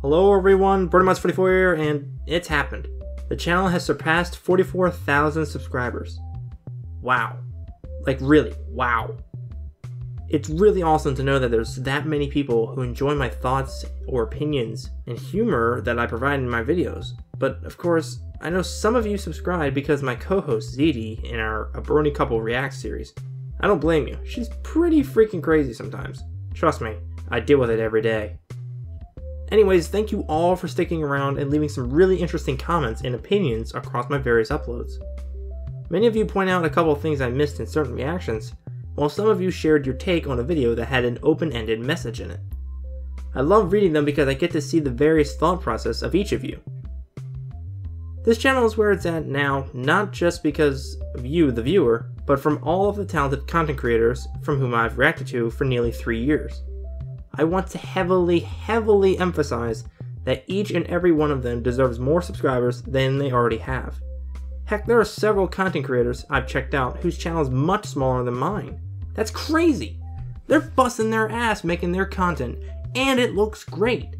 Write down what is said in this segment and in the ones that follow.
Hello everyone, Bronymonster44 here, and it's happened. The channel has surpassed 44,000 subscribers. Wow. Like really, wow. It's really awesome to know that there's that many people who enjoy my thoughts or opinions and humor that I provide in my videos. But of course, I know some of you subscribe because my co-host ZD in our A Brony Couple React series. I don't blame you, she's pretty freaking crazy sometimes. Trust me, I deal with it every day. Anyways, thank you all for sticking around and leaving some really interesting comments and opinions across my various uploads. Many of you point out a couple things I missed in certain reactions, while some of you shared your take on a video that had an open-ended message in it. I love reading them because I get to see the various thought process of each of you. This channel is where it's at now, not just because of you, the viewer, but from all of the talented content creators from whom I've reacted to for nearly three years. I want to heavily, heavily emphasize that each and every one of them deserves more subscribers than they already have. Heck, there are several content creators I've checked out whose channel is much smaller than mine. That's crazy! They're busting their ass making their content, and it looks great.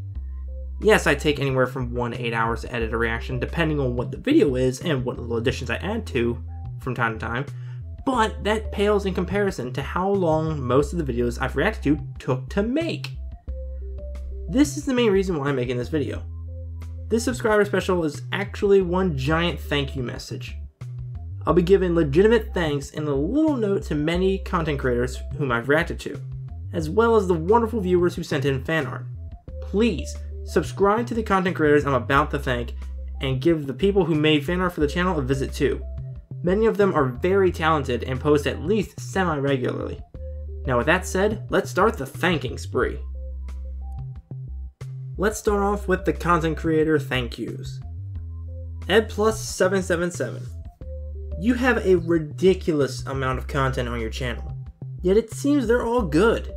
Yes, I take anywhere from 1 to 8 hours to edit a reaction, depending on what the video is and what little additions I add to from time to time, but that pales in comparison to how long most of the videos I've reacted to took to make. This is the main reason why I'm making this video. This subscriber special is actually one giant thank you message. I'll be giving legitimate thanks and a little note to many content creators whom I've reacted to, as well as the wonderful viewers who sent in fan art. Please, subscribe to the content creators I'm about to thank, and give the people who made fan art for the channel a visit too. Many of them are very talented and post at least semi-regularly. Now with that said, let's start the thanking spree. Let's start off with the content creator thank yous. EdPlus777. You have a ridiculous amount of content on your channel, yet it seems they're all good.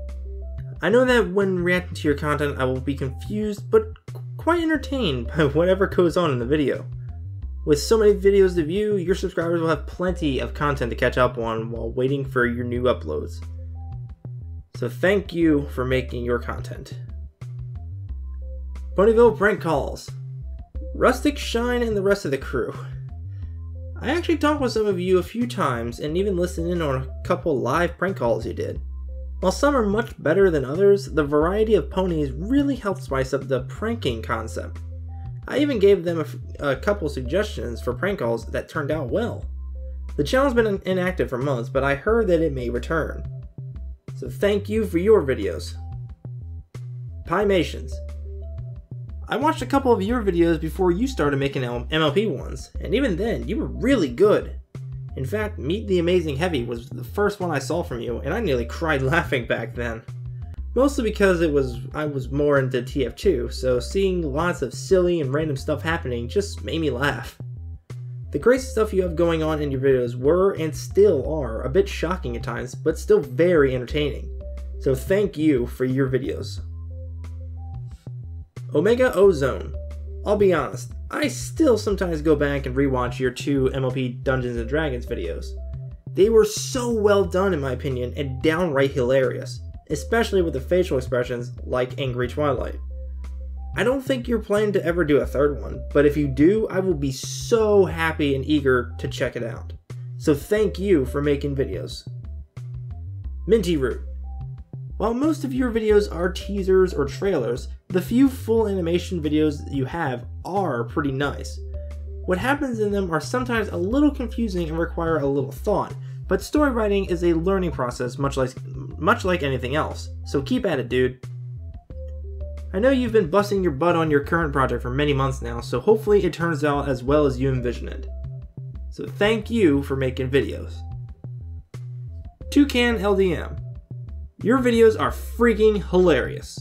I know that when reacting to your content I will be confused, but quite entertained by whatever goes on in the video. With so many videos to view, your subscribers will have plenty of content to catch up on while waiting for your new uploads. So thank you for making your content. Ponyville Prank Calls. Rustic Shine and the rest of the crew. I actually talked with some of you a few times and even listened in on a couple live prank calls you did. While some are much better than others, the variety of ponies really helped spice up the pranking concept. I even gave them a, couple suggestions for prank calls that turned out well. The channel's been inactive for months, but I heard that it may return. So thank you for your videos. Piemations. I watched a couple of your videos before you started making MLP ones, and even then, you were really good. In fact, Meet the Amazing Heavy was the first one I saw from you, and I nearly cried laughing back then. Mostly because it was I was more into TF2, so seeing lots of silly and random stuff happening just made me laugh. The crazy stuff you have going on in your videos were and still are a bit shocking at times, but still very entertaining. So thank you for your videos. Omega Ozone. I'll be honest, I still sometimes go back and rewatch your two MLP Dungeons and Dragons videos. They were so well done in my opinion and downright hilarious especially with the facial expressions like Angry Twilight. I don't think you're planning to ever do a third one, but if you do, I will be so happy and eager to check it out. So thank you for making videos. Minty Root. While most of your videos are teasers or trailers, the few full animation videos you have are pretty nice. What happens in them are sometimes a little confusing and require a little thought, but story writing is a learning process much like much like anything else, so keep at it, dude. I know you've been busting your butt on your current project for many months now, so hopefully it turns out as well as you envision it. So thank you for making videos. Toucan LDM. Your videos are freaking hilarious.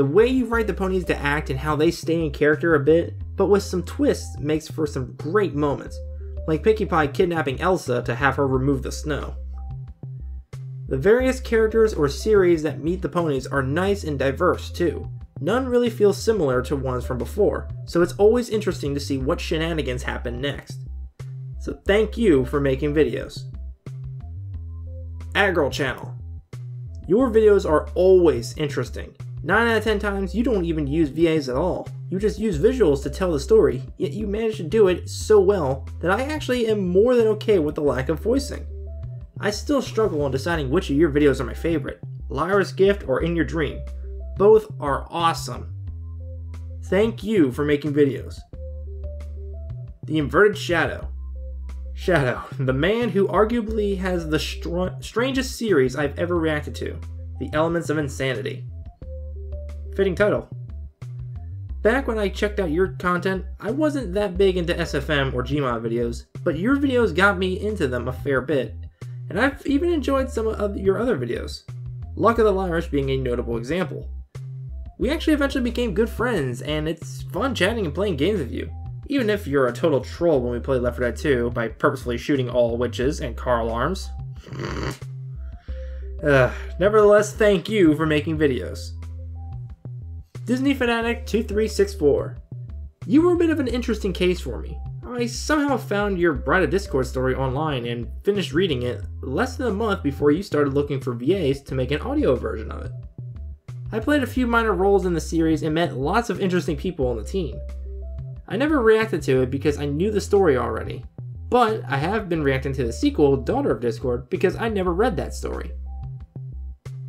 The way you write the ponies to act and how they stay in character a bit, but with some twists, makes for some great moments, like Pinkie Pie kidnapping Elsa to have her remove the snow. The various characters or series that meet the ponies are nice and diverse too. None really feel similar to ones from before, so it's always interesting to see what shenanigans happen next. So thank you for making videos. Agirl Channel. Your videos are always interesting. 9 out of 10 times, you don't even use VAs at all. You just use visuals to tell the story, yet you manage to do it so well that I actually am more than okay with the lack of voicing. I still struggle on deciding which of your videos are my favorite Lyra's Gift or In Your Dream. Both are awesome. Thank you for making videos. The Inverted Shadow. Shadow, the man who arguably has the str- strangest series I've ever reacted to The Elements of Insanity. Fitting title. Back when I checked out your content, I wasn't that big into SFM or Gmod videos, but your videos got me into them a fair bit, and I've even enjoyed some of your other videos. Luck of the Irish being a notable example. We actually eventually became good friends, and it's fun chatting and playing games with you, even if you're a total troll when we play Left 4 Dead 2 by purposefully shooting all witches and car alarms. nevertheless, thank you for making videos. Disney Fanatic 2364. You were a bit of an interesting case for me. I somehow found your Bride of Discord story online and finished reading it less than a month before you started looking for VAs to make an audio version of it. I played a few minor roles in the series and met lots of interesting people on the team. I never reacted to it because I knew the story already, but I have been reacting to the sequel, Daughter of Discord, because I never read that story.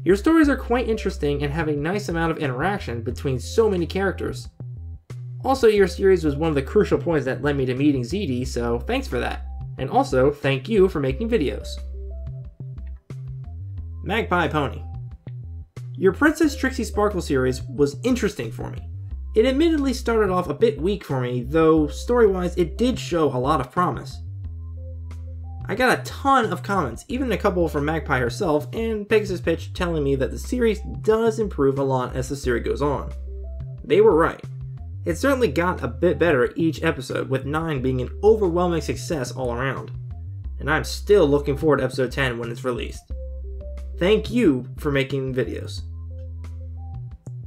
Your stories are quite interesting and have a nice amount of interaction between so many characters. Also, your series was one of the crucial points that led me to meeting ZD, so thanks for that. And also, thank you for making videos. Magpie Pony. Your Princess Trixie Sparkle series was interesting for me. It admittedly started off a bit weak for me, though story-wise it did show a lot of promise. I got a ton of comments, even a couple from Magpie herself and Pegasus Pitch telling me that the series does improve a lot as the series goes on. They were right. It certainly got a bit better each episode, with 9 being an overwhelming success all around. And I'm still looking forward to episode 10 when it's released. Thank you for making videos.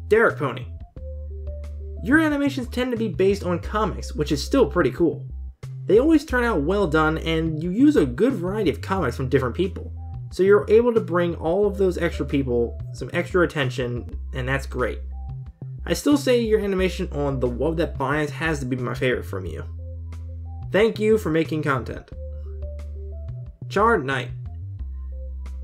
Derek Pony. Your animations tend to be based on comics, which is still pretty cool. They always turn out well done, and you use a good variety of comics from different people. So you're able to bring all of those extra people some extra attention, and that's great. I still say your animation on The Web That Binds has to be my favorite from you. Thank you for making content. Charred Knight.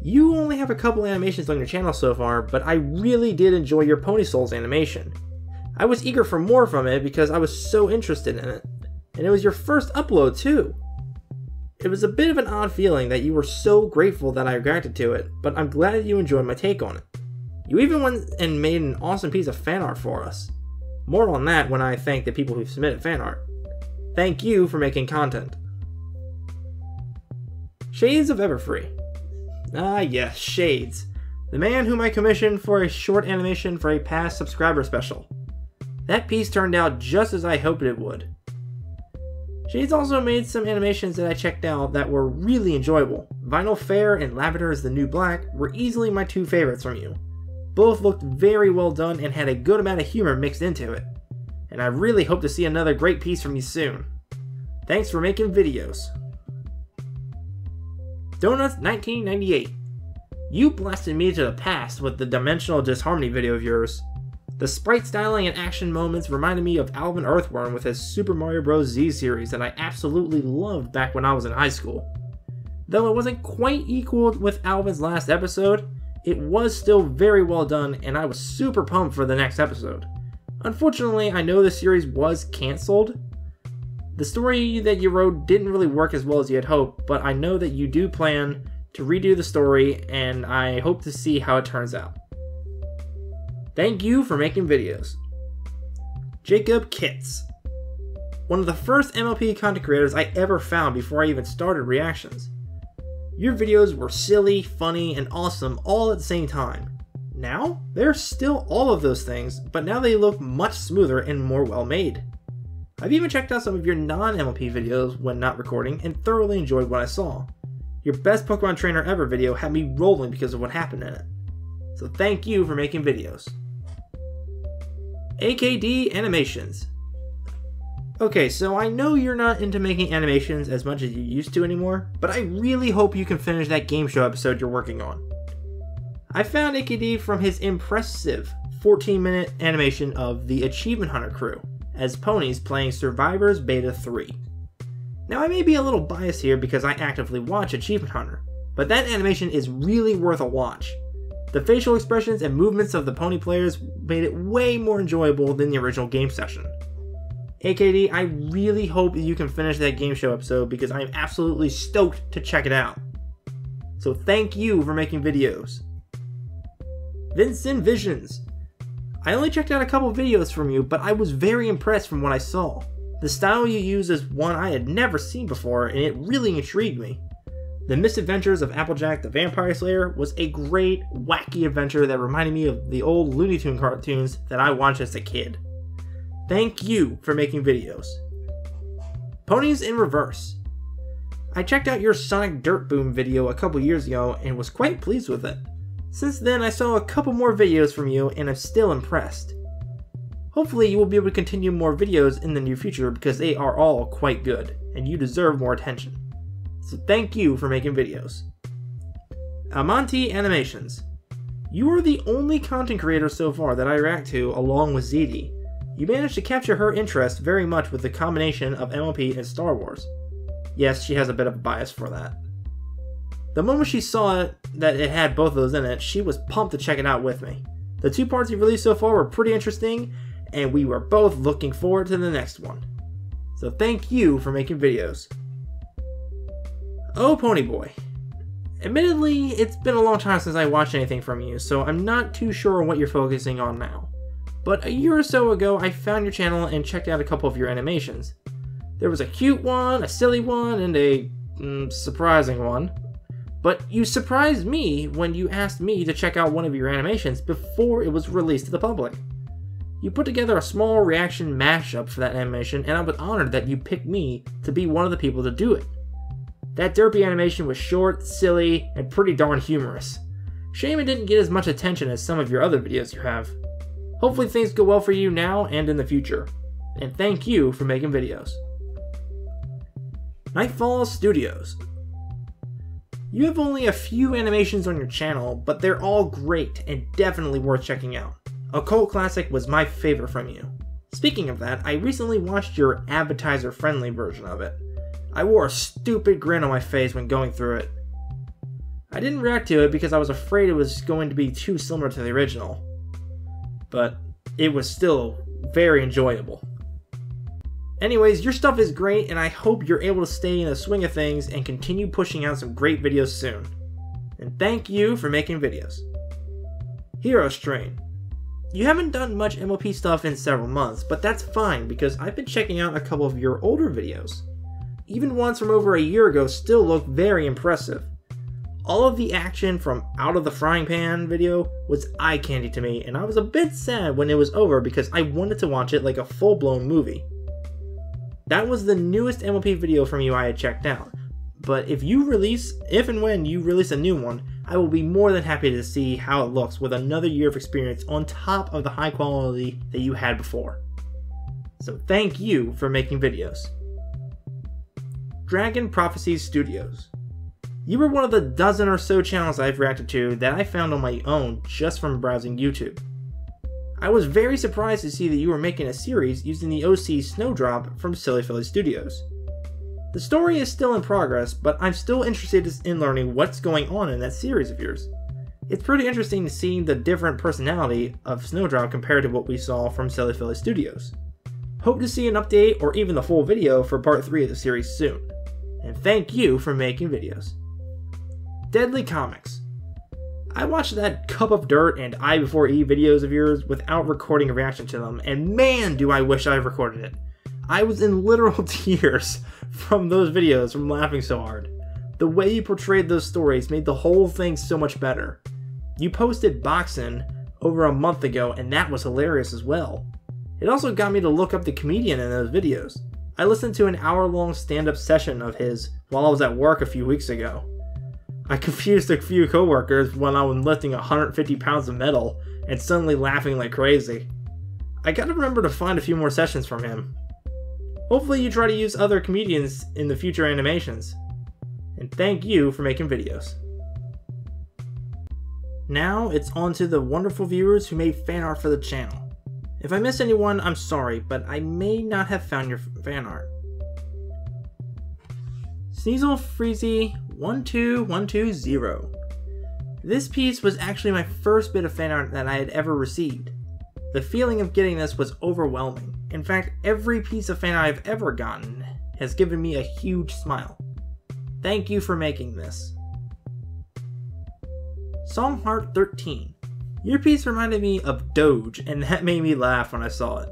You only have a couple animations on your channel so far, but I really did enjoy your Pony Souls animation. I was eager for more from it because I was so interested in it and it was your first upload too. It was a bit of an odd feeling that you were so grateful that I reacted to it, but I'm glad you enjoyed my take on it. You even went and made an awesome piece of fan art for us. More on that when I thank the people who submitted fan art. Thank you for making content. Shades of Everfree. Ah yes, Shades. The man whom I commissioned for a short animation for a past subscriber special. That piece turned out just as I hoped it would. She's also made some animations that I checked out that were really enjoyable. Vinyl Fair and Lavender is the New Black were easily my two favorites from you. Both looked very well done and had a good amount of humor mixed into it. And I really hope to see another great piece from you soon. Thanks for making videos. Donuts 1998. You blasted me to the past with the Dimensional Disharmony video of yours. The sprite styling and action moments reminded me of Alvin Earthworm with his Super Mario Bros. Z series that I absolutely loved back when I was in high school. Though it wasn't quite equal with Alvin's last episode, it was still very well done and I was super pumped for the next episode. Unfortunately, I know the series was cancelled. The story that you wrote didn't really work as well as you had hoped, but I know that you do plan to redo the story and I hope to see how it turns out. Thank you for making videos. Jacob Kitts. One of the first MLP content creators I ever found before I even started reactions. Your videos were silly, funny, and awesome all at the same time. Now, they're still all of those things, but now they look much smoother and more well made. I've even checked out some of your non MLP videos when not recording and thoroughly enjoyed what I saw. Your best Pokemon trainer ever video had me rolling because of what happened in it. So thank you for making videos. AKD Animations. Okay, so I know you're not into making animations as much as you used to anymore, but I really hope you can finish that game show episode you're working on. I found AKD from his impressive 14 minute animation of the Achievement Hunter crew as ponies playing Survivors Beta 3. Now, I may be a little biased here because I actively watch Achievement Hunter, but that animation is really worth a watch. The facial expressions and movements of the pony players made it way more enjoyable than the original game session. AKD, I really hope you can finish that game show episode because I'm absolutely stoked to check it out. So thank you for making videos. Vincent Visions. I only checked out a couple videos from you, but I was very impressed from what I saw. The style you use is one I had never seen before, and it really intrigued me. The Misadventures of Applejack the Vampire Slayer was a great, wacky adventure that reminded me of the old Looney Tune cartoons that I watched as a kid. Thank you for making videos. Ponies in Reverse. I checked out your Sonic Dirt Boom video a couple years ago and was quite pleased with it. Since then, I saw a couple more videos from you and I'm still impressed. Hopefully, you will be able to continue more videos in the near future because they are all quite good, and you deserve more attention. So thank you for making videos. Uh, Amanti Animations. You are the only content creator so far that I react to along with ZD. You managed to capture her interest very much with the combination of MLP and Star Wars. Yes, she has a bit of a bias for that. The moment she saw it, that it had both of those in it, she was pumped to check it out with me. The two parts you've released so far were pretty interesting, and we were both looking forward to the next one. So thank you for making videos. Oh Ponyboy. Admittedly, it's been a long time since I watched anything from you, so I'm not too sure what you're focusing on now. But a year or so ago, I found your channel and checked out a couple of your animations. There was a cute one, a silly one, and a mm, surprising one. But you surprised me when you asked me to check out one of your animations before it was released to the public. You put together a small reaction mashup for that animation, and I was honored that you picked me to be one of the people to do it. That derpy animation was short, silly, and pretty darn humorous. Shame it didn't get as much attention as some of your other videos you have. Hopefully things go well for you now and in the future. And thank you for making videos. Nightfall Studios. You have only a few animations on your channel, but they're all great and definitely worth checking out. A Occult Classic was my favorite from you. Speaking of that, I recently watched your advertiser friendly version of it. I wore a stupid grin on my face when going through it. I didn't react to it because I was afraid it was going to be too similar to the original, but it was still very enjoyable. Anyways, your stuff is great, and I hope you're able to stay in the swing of things and continue pushing out some great videos soon. And thank you for making videos. Hero Strain. You haven't done much MLP stuff in several months, but that's fine because I've been checking out a couple of your older videos. Even ones from over a year ago still look very impressive. All of the action from Out of the Frying Pan video was eye candy to me, and I was a bit sad when it was over because I wanted to watch it like a full blown movie. That was the newest MLP video from you I had checked out. But if you release, if and when you release a new one, I will be more than happy to see how it looks with another year of experience on top of the high quality that you had before. So thank you for making videos. Dragon Prophecies Studios. You were one of the dozen or so channels I've reacted to that I found on my own just from browsing YouTube. I was very surprised to see that you were making a series using the OC Snowdrop from Silly Filly Studios. The story is still in progress, but I'm still interested in learning what's going on in that series of yours. It's pretty interesting to see the different personality of Snowdrop compared to what we saw from Silly Filly Studios. Hope to see an update or even the full video for part 3 of the series soon. And thank you for making videos. Deadly Comics. I watched that Cup of Dirt and I Before E videos of yours without recording a reaction to them, and man, do I wish I recorded it. I was in literal tears from those videos from laughing so hard. The way you portrayed those stories made the whole thing so much better. You posted Boxin over a month ago, and that was hilarious as well. It also got me to look up the comedian in those videos. I listened to an hour long stand up session of his while I was at work a few weeks ago. I confused a few coworkers when I was lifting 150 pounds of metal and suddenly laughing like crazy. I gotta remember to find a few more sessions from him. Hopefully you try to use other comedians in the future animations. And thank you for making videos. Now it's on to the wonderful viewers who made fan art for the channel. If I missed anyone, I'm sorry, but I may not have found your fan art. Sneasel Freezy 12120. This piece was actually my first bit of fan art that I had ever received. The feeling of getting this was overwhelming. In fact, every piece of fan art I've ever gotten has given me a huge smile. Thank you for making this. Psalm Heart 13. Your piece reminded me of Doge, and that made me laugh when I saw it.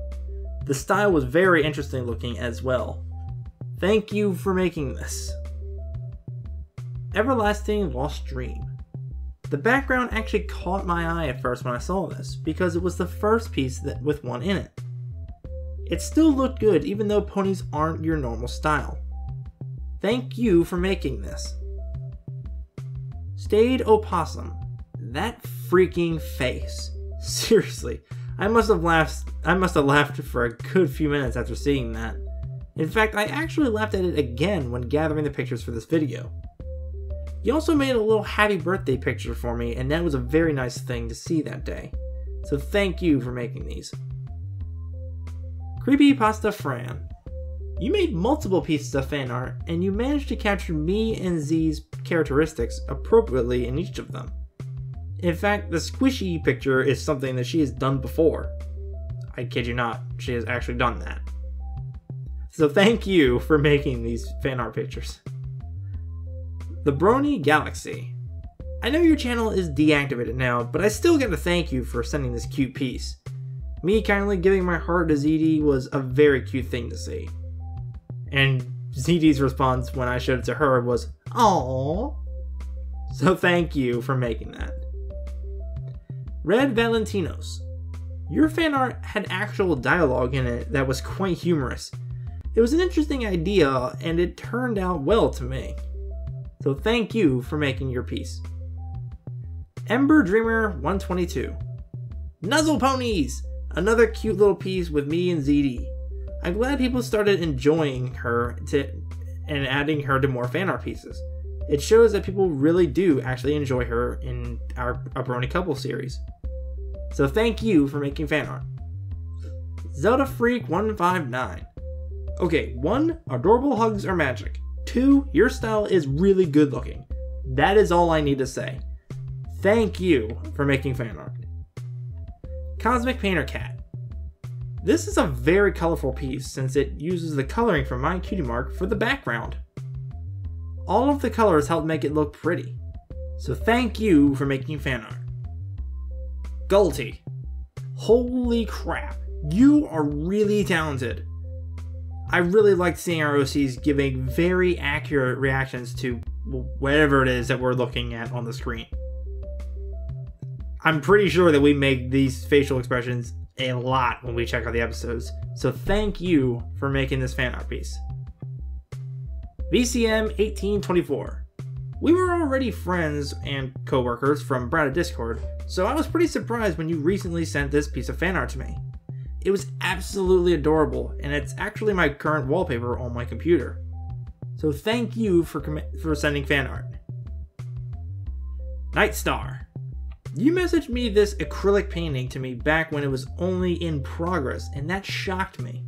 The style was very interesting looking as well. Thank you for making this. Everlasting Lost Dream. The background actually caught my eye at first when I saw this, because it was the first piece that, with one in it. It still looked good even though ponies aren't your normal style. Thank you for making this. Stayed Opossum. That freaking face. Seriously, I must have laughed I must have laughed for a good few minutes after seeing that. In fact, I actually laughed at it again when gathering the pictures for this video. You also made a little happy birthday picture for me, and that was a very nice thing to see that day. So thank you for making these. Creepy Pasta Fran. You made multiple pieces of fan art, and you managed to capture me and Z's characteristics appropriately in each of them. In fact, the squishy picture is something that she has done before. I kid you not, she has actually done that. So thank you for making these fan art pictures. The Brony Galaxy. I know your channel is deactivated now, but I still get to thank you for sending this cute piece. Me kindly giving my heart to ZD was a very cute thing to see. And ZD's response when I showed it to her was, Aww. So thank you for making that. Red Valentinos. Your fan art had actual dialogue in it that was quite humorous. It was an interesting idea, and it turned out well to me. So thank you for making your piece. Ember Dreamer 122. Nuzzle Ponies! Another cute little piece with me and ZD. I'm glad people started enjoying her to, and adding her to more fan art pieces. It shows that people really do actually enjoy her in our Brony Couple series. So thank you for making fan art. Zelda Freak 159. Okay, one, adorable hugs are magic. Two, your style is really good looking. That is all I need to say. Thank you for making fan art. Cosmic Painter Cat. This is a very colorful piece since it uses the coloring from my cutie mark for the background. All of the colors help make it look pretty. So thank you for making fan art. Gulty. Holy crap, you are really talented. I really liked seeing our OCs giving very accurate reactions to whatever it is that we're looking at on the screen. I'm pretty sure that we make these facial expressions a lot when we check out the episodes, so thank you for making this fan art piece. VCM 1824. We were already friends and co-workers from Bride of Discord, so I was pretty surprised when you recently sent this piece of fan art to me. It was absolutely adorable, and it's actually my current wallpaper on my computer. So thank you for, for sending fan art. Night Star. You messaged me this acrylic painting to me back when it was only in progress, and that shocked me.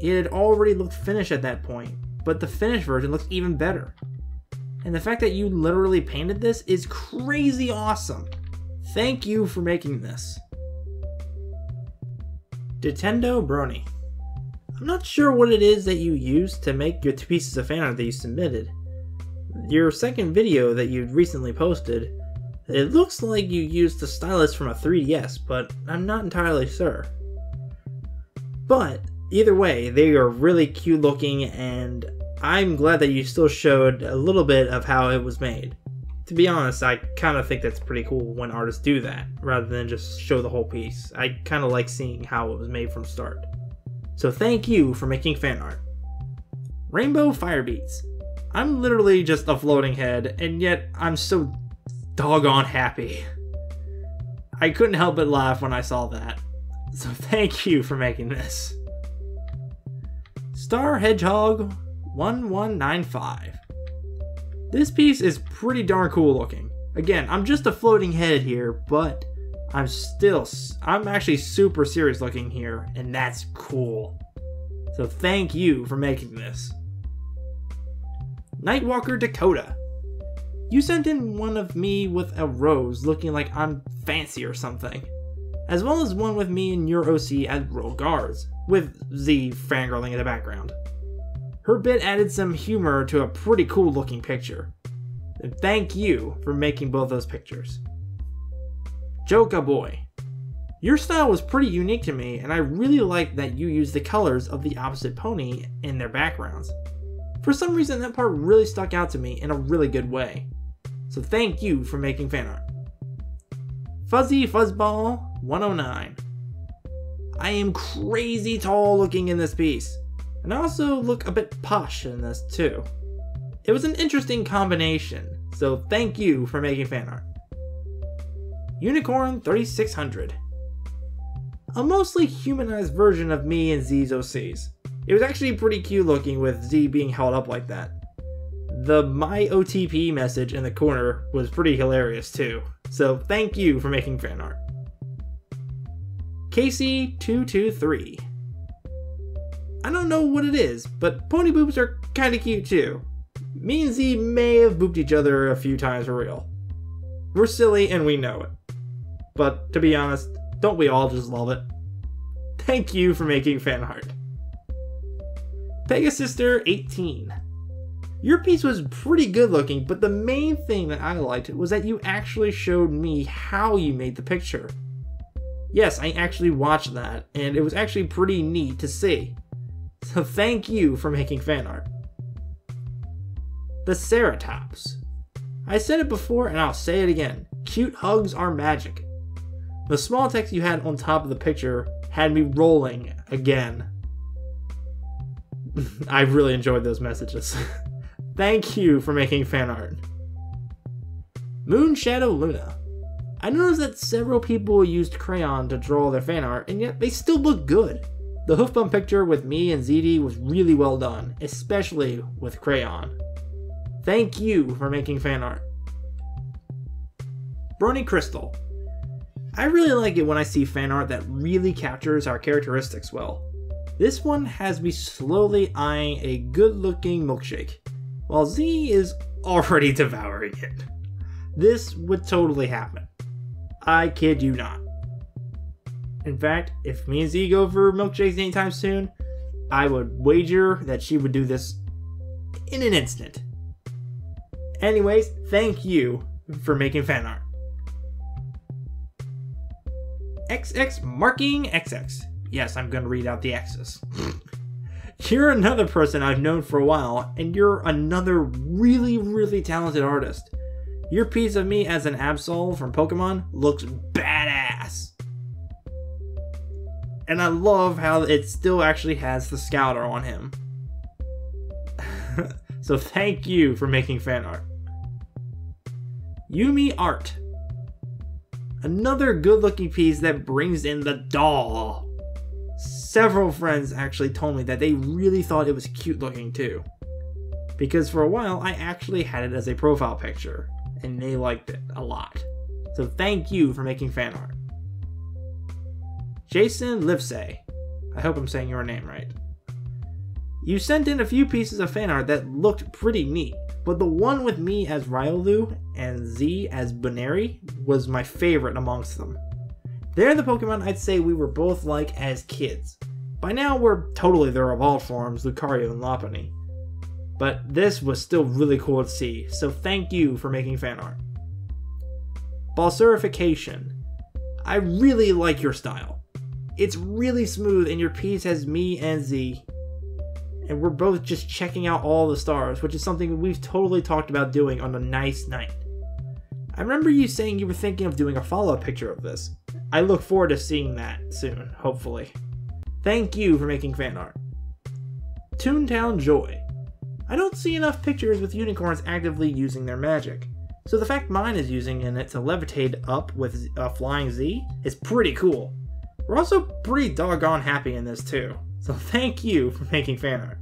It had already looked finished at that point, but the finished version looks even better. And the fact that you literally painted this is crazy awesome. Thank you for making this. Nintendo Brony. I'm not sure what it is that you used to make your two pieces of fan art that you submitted. Your second video that you recently posted, it looks like you used the stylus from a 3DS, but I'm not entirely sure. But, either way, they are really cute looking, and I'm glad that you still showed a little bit of how it was made to be honest, I kind of think that's pretty cool when artists do that, rather than just show the whole piece. I kind of like seeing how it was made from start. So thank you for making fan art. Rainbow Firebeats. I'm literally just a floating head, and yet I'm so doggone happy. I couldn't help but laugh when I saw that. So thank you for making this. Star Hedgehog 1195. This piece is pretty darn cool looking, Again, I'm just a floating head here, but I'm still, I'm actually super serious looking here, and that's cool. So thank you for making this. Nightwalker Dakota. You sent in one of me with a rose looking like I'm fancy or something, as well as one with me and your OC at Royal Guards, with Z fangirling in the background. Her bit added some humor to a pretty cool looking picture. And thank you for making both those pictures. Joka Boy. Your style was pretty unique to me, and I really like that you used the colors of the opposite pony in their backgrounds. For some reason, that part really stuck out to me in a really good way. So thank you for making fan art. Fuzzy Fuzzball 109. I am crazy tall looking in this piece, and also look a bit posh in this too. It was an interesting combination, so thank you for making fan art. Unicorn 3600. A mostly humanized version of me and Z's OCs. It was actually pretty cute looking with Z being held up like that. The my OTP message in the corner was pretty hilarious too, so thank you for making fan art. Casey223. I don't know what it is, but pony boobs are kinda cute too. Me and Z may have booped each other a few times for real. We're silly and we know it. But to be honest, don't we all just love it? Thank you for making fan art. Pegasister18. Your piece was pretty good looking, but the main thing that I liked was that you actually showed me how you made the picture. Yes, I actually watched that, and it was actually pretty neat to see. So thank you for making fan art. The Ceratops. I said it before and I'll say it again. Cute hugs are magic. The small text you had on top of the picture had me rolling again. I really enjoyed those messages. Thank you for making fan art. Moon Shadow Luna. I noticed that several people used crayon to draw their fan art, and yet they still look good. The hoof bump picture with me and ZD was really well done, especially with crayon. Thank you for making fan art. Brony Crystal. I really like it when I see fan art that really captures our characteristics well. This one has me slowly eyeing a good looking milkshake, while Z is already devouring it. This would totally happen. I kid you not. In fact, if me and Z go for milkshakes anytime soon, I would wager that she would do this in an instant. Anyways, thank you for making fan art. XX marking XX. Yes, I'm going to read out the X's. you're another person I've known for a while, and you're another really, really talented artist. Your piece of me as an Absol from Pokemon looks badass. And I love how it still actually has the Scouter on him. so thank you for making fan art. Yumi Art. Another good looking piece that brings in the doll. Several friends actually told me that they really thought it was cute looking too. Because for a while I actually had it as a profile picture, and they liked it a lot. So thank you for making fan art. Jason Livesay. I hope I'm saying your name right. You sent in a few pieces of fan art that looked pretty neat, but the one with me as Riolu and Z as Buneary was my favorite amongst them. They're the Pokemon I'd say we were both like as kids. By now, we're totally their evolved forms, Lucario and Lopunny. But this was still really cool to see, so thank you for making fan art. Balsurification. I really like your style. It's really smooth, and your piece has me and Z and we're both just checking out all the stars, which is something we've totally talked about doing on a nice night. I remember you saying you were thinking of doing a follow up picture of this. I look forward to seeing that soon, hopefully. Thank you for making fan art. Toontown Joy. I don't see enough pictures with unicorns actively using their magic, so the fact mine is using it to levitate up with a flying Z is pretty cool. We're also pretty doggone happy in this too. So thank you for making fan art.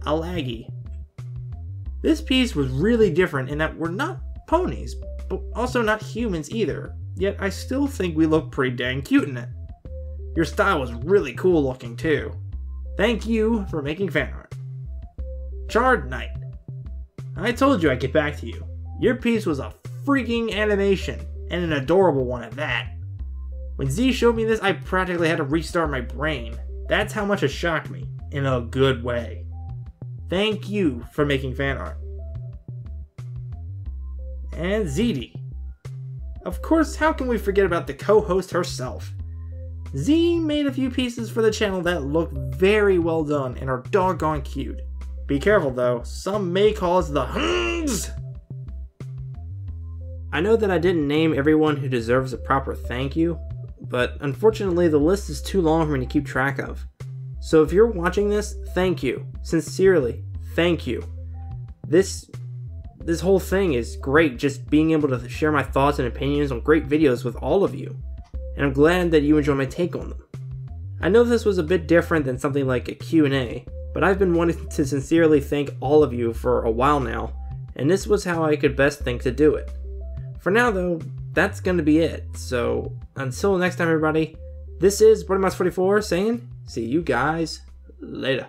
Alagi. This piece was really different in that we're not ponies, but also not humans either. Yet I still think we look pretty dang cute in it. Your style was really cool looking too. Thank you for making fan art. Charred Knight. I told you I'd get back to you. Your piece was a freaking animation, and an adorable one at that. When Z showed me this, I practically had to restart my brain. That's how much it shocked me, in a good way. Thank you for making fan art. And ZD. Of course, how can we forget about the co host herself? Z made a few pieces for the channel that look very well done and are doggone cute. Be careful though, some may cause the HMS. I know that I didn't name everyone who deserves a proper thank you, but unfortunately the list is too long for me to keep track of. So if you're watching this, thank you. Sincerely, thank you. This this whole thing is great just being able to share my thoughts and opinions on great videos with all of you. And I'm glad that you enjoy my take on them. I know this was a bit different than something like a Q&A, but I've been wanting to sincerely thank all of you for a while now, and this was how I could best think to do it. For now though, that's going to be it. So until next time everybody, this is Bronymonster44 saying see you guys later.